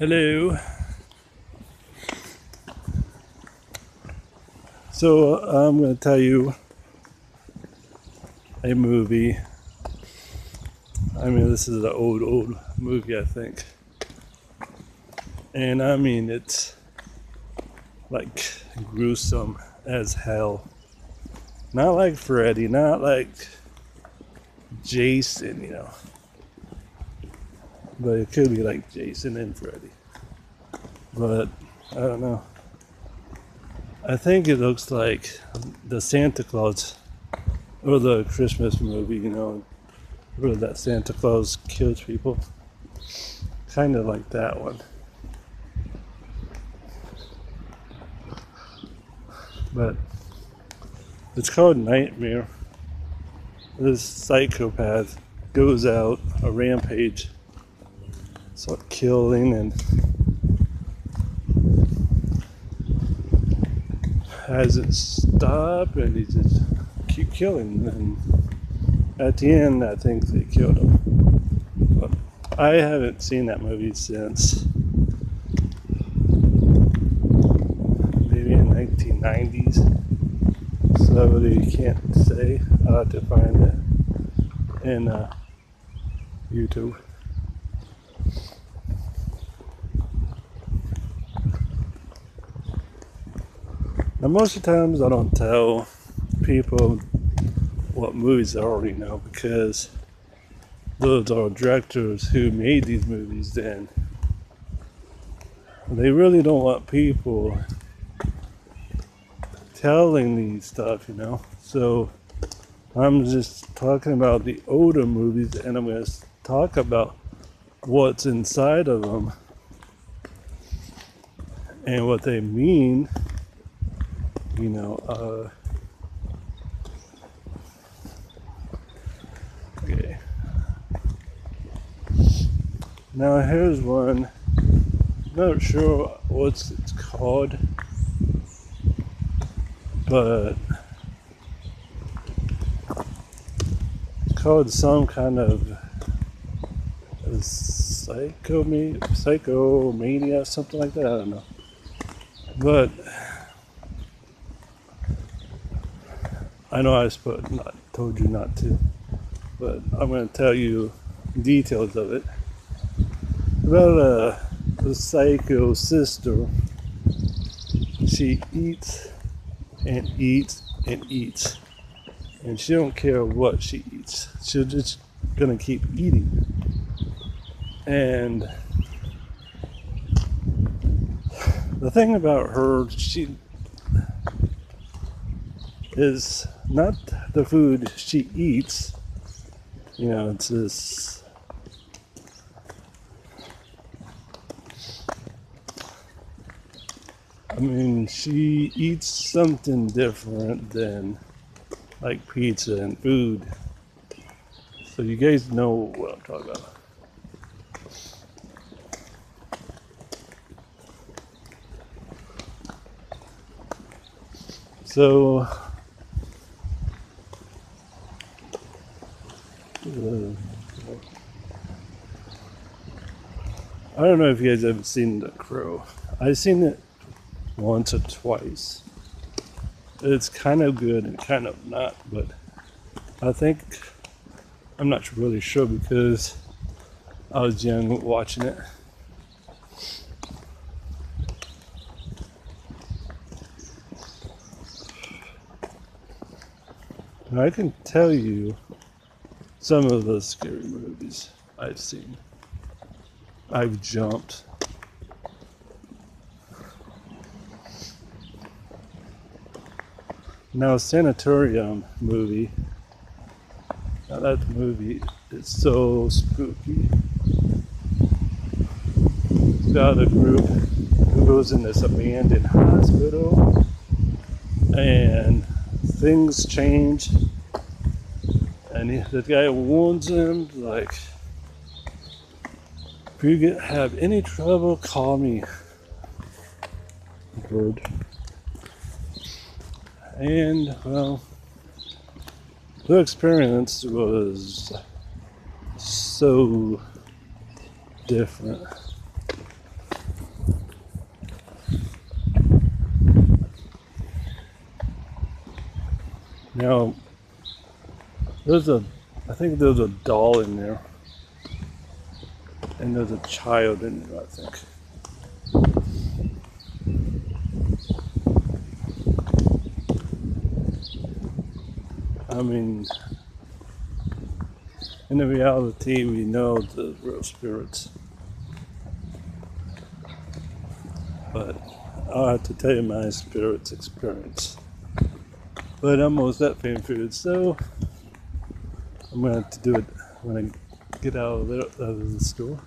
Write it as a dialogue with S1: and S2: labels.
S1: Hello. So I'm going to tell you a movie. I mean, this is an old, old movie, I think. And I mean, it's like gruesome as hell. Not like Freddy, not like Jason, you know. But it could be like Jason and Freddy. But I don't know. I think it looks like the Santa Claus or the Christmas movie, you know, where that Santa Claus kills people. Kind of like that one. But it's called Nightmare. This psychopath goes out a rampage start killing and hasn't stopped and he just keep killing and at the end I think they killed him. But I haven't seen that movie since maybe in 1990s. So I really can't say. I'll have to find it in uh, YouTube. Now, most of the times I don't tell people what movies I already know because those are directors who made these movies then. They really don't want people telling these stuff, you know. So I'm just talking about the older movies and I'm going to talk about what's inside of them and what they mean you know, uh, okay. Now here's one. Not sure what it's called, but it's called some kind of psycho psychomania, something like that. I don't know, but I know I not, told you not to, but I'm going to tell you details of it. About uh, a psycho sister. She eats and eats and eats, and she don't care what she eats. She's just gonna keep eating, and the thing about her, she is not the food she eats. You know, it's this. I mean, she eats something different than like pizza and food. So you guys know what I'm talking about. So I don't know if you guys ever seen The Crow. I've seen it once or twice. It's kind of good and kind of not, but I think I'm not really sure because I was young watching it. I can tell you some of the scary movies I've seen. I've jumped. Now, Sanatorium movie. Now that movie is so spooky. About a group who goes in this abandoned hospital, and things change and he, the guy warns him, like, if you get, have any trouble, call me. Bird. And, well, the experience was so different. Now, there's a, I think there's a doll in there, and there's a child in there. I think. I mean, in the reality, we know the real spirits, but I'll have to tell you my spirit's experience. But I'm almost at fan food, so I'm gonna do it when I get out of the store.